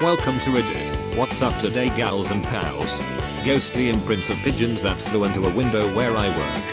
Welcome to Reddit. What's up today gals and pals? Ghostly imprints of pigeons that flew into a window where I work.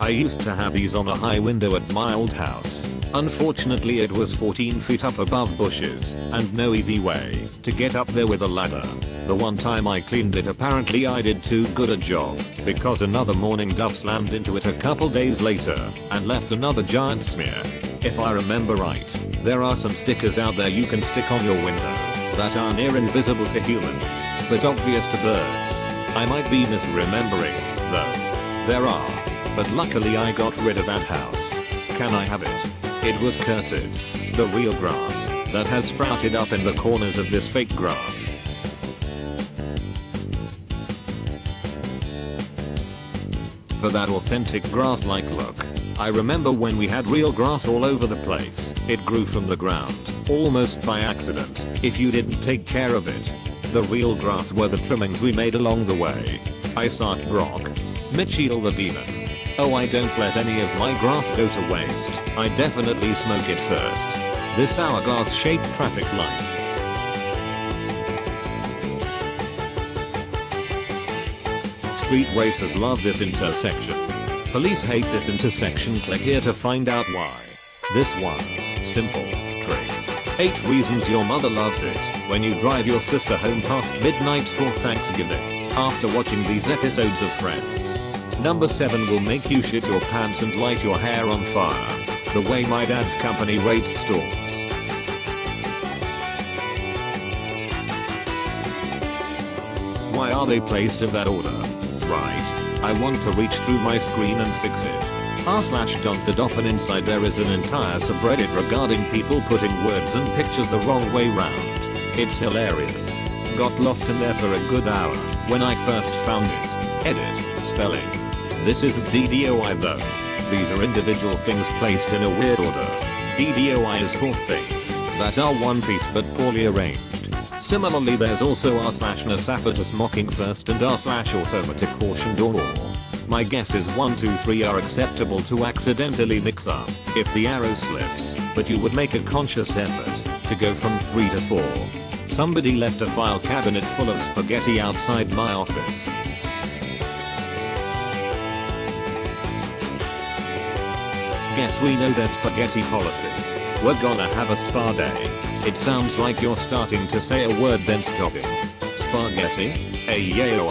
I used to have these on a high window at my old house. Unfortunately it was 14 feet up above bushes and no easy way to get up there with a ladder. The one time I cleaned it apparently I did too good a job because another morning dove slammed into it a couple days later and left another giant smear. If I remember right, there are some stickers out there you can stick on your window that are near invisible to humans but obvious to birds. I might be misremembering though. There are but luckily I got rid of that house. Can I have it? It was cursed. The real grass that has sprouted up in the corners of this fake grass. For that authentic grass-like look. I remember when we had real grass all over the place. It grew from the ground, almost by accident, if you didn't take care of it. The real grass were the trimmings we made along the way. Isaac Brock. Mitchell the Demon. Oh I don't let any of my grass go to waste. I definitely smoke it first. This hourglass shaped traffic light. Street racers love this intersection. Police hate this intersection click here to find out why. This one. Simple. Trick. 8 reasons your mother loves it when you drive your sister home past midnight for Thanksgiving after watching these episodes of Friends. Number 7 will make you shit your pants and light your hair on fire. The way my dad's company rates stores. Why are they placed in that order? Right. I want to reach through my screen and fix it. r slash dot the dop and inside there is an entire subreddit regarding people putting words and pictures the wrong way round. It's hilarious. Got lost in there for a good hour when I first found it. Edit. Spelling. This isn't DDOI though. These are individual things placed in a weird order. DDOI is for things that are one piece but poorly arranged. Similarly there's also r slash nasaphatus mocking first and r slash automatic caution door. My guess is 1 2 3 are acceptable to accidentally mix up if the arrow slips, but you would make a conscious effort to go from 3 to 4. Somebody left a file cabinet full of spaghetti outside my office. Guess we know their spaghetti policy. We're gonna have a spa day. It sounds like you're starting to say a word then stopping. Spaghetti? Hey yo